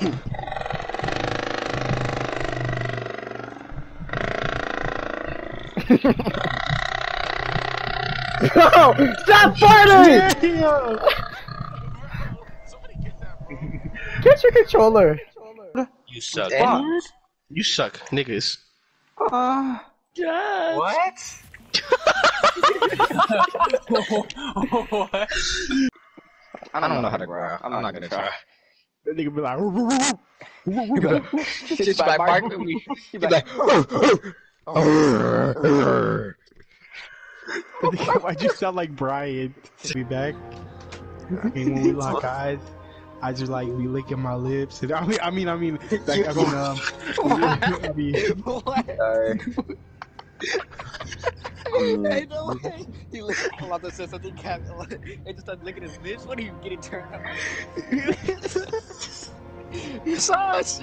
No! Stop fighting! Get your controller. You suck. Edward? You suck, niggas. Uh, What? what? I don't know how to growl. I'm not gonna try. That nigga be like, You be like, just by me. You be like, why'd you sound like Brian? Be back. I mean, when we lock eyes, I just like be licking my lips. And, I mean, I mean, I mean, like, I mean, um, I mean, Sorry. Hey, no way. He looked I'm about to say something, Cap. He just started licking his lips. What are you getting turned on? you saw us.